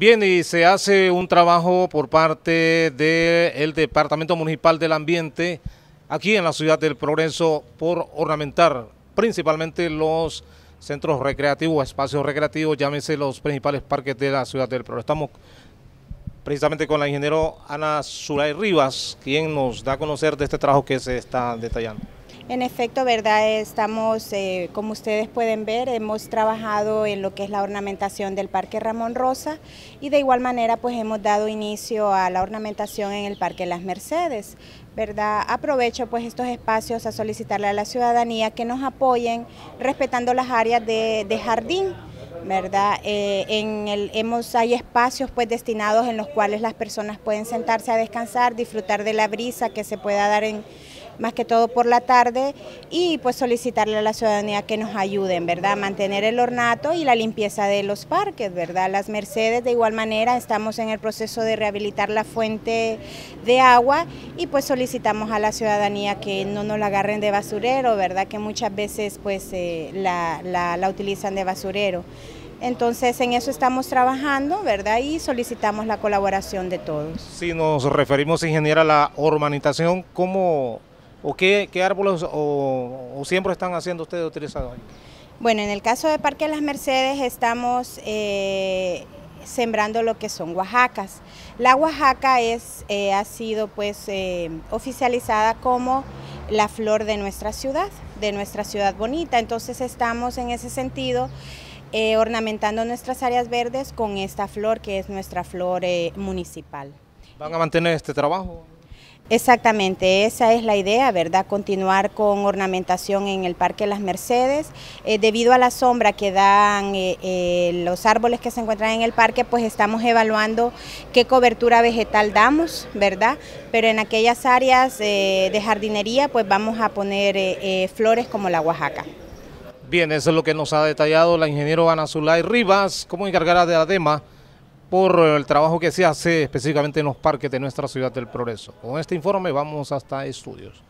Bien, y se hace un trabajo por parte del Departamento Municipal del Ambiente aquí en la Ciudad del Progreso por ornamentar principalmente los centros recreativos, espacios recreativos, llámese los principales parques de la Ciudad del Progreso. Estamos precisamente con la ingeniero Ana Zulay Rivas, quien nos da a conocer de este trabajo que se está detallando. En efecto, verdad, estamos, eh, como ustedes pueden ver, hemos trabajado en lo que es la ornamentación del Parque Ramón Rosa y de igual manera pues hemos dado inicio a la ornamentación en el Parque Las Mercedes, ¿verdad? Aprovecho pues estos espacios a solicitarle a la ciudadanía que nos apoyen respetando las áreas de, jardín, ¿verdad? Eh, en el, hemos, hay espacios pues destinados en los cuales las personas pueden sentarse a descansar, disfrutar de la brisa que se pueda dar en más que todo por la tarde, y pues solicitarle a la ciudadanía que nos ayuden, ¿verdad? Mantener el ornato y la limpieza de los parques, ¿verdad? Las Mercedes de igual manera estamos en el proceso de rehabilitar la fuente de agua y pues solicitamos a la ciudadanía que no nos la agarren de basurero, ¿verdad? Que muchas veces pues eh, la, la utilizan de basurero. Entonces en eso estamos trabajando, ¿verdad? Y solicitamos la colaboración de todos. Si nos referimos, ingeniera, a la urbanización, ¿cómo ¿O qué, árboles o, siempre están haciendo ustedes utilizados ahí? Bueno, en el caso de Parque Las Mercedes estamos eh, sembrando lo que son oaxacas. La oaxaca es, eh, ha sido pues eh, oficializada como la flor de nuestra ciudad, de nuestra ciudad bonita. Entonces estamos en ese sentido ornamentando nuestras áreas verdes con esta flor que es nuestra flor municipal. ¿Van a mantener este trabajo? Exactamente, esa es la idea, ¿verdad? Continuar con ornamentación en el Parque Las Mercedes. Eh, debido a la sombra que dan eh, eh, los árboles que se encuentran en el parque, pues estamos evaluando qué cobertura vegetal damos, ¿verdad? Pero en aquellas áreas de jardinería, pues vamos a poner flores como la Oaxaca. Bien, eso es lo que nos ha detallado la ingeniero Ana Zulay Rivas como encargada de ADEMA por el trabajo que se hace específicamente en los parques de nuestra ciudad del progreso. Con este informe vamos hasta estudios.